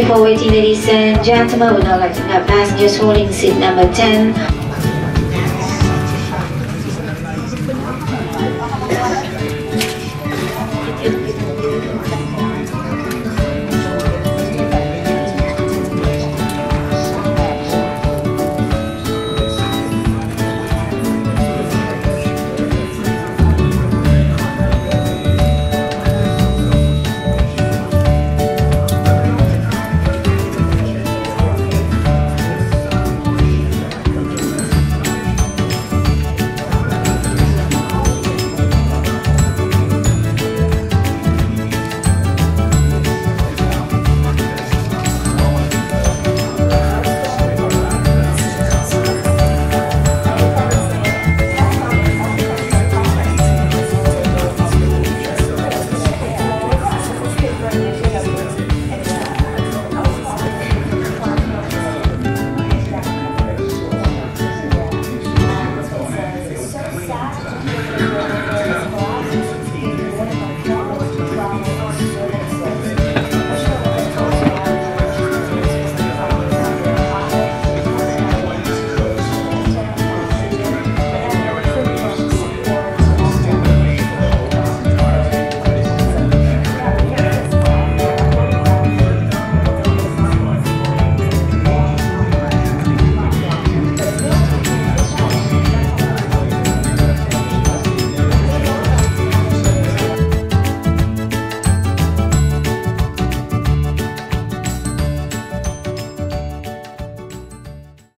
you for waiting ladies and gentlemen. We would now like to have passengers holding seat number 10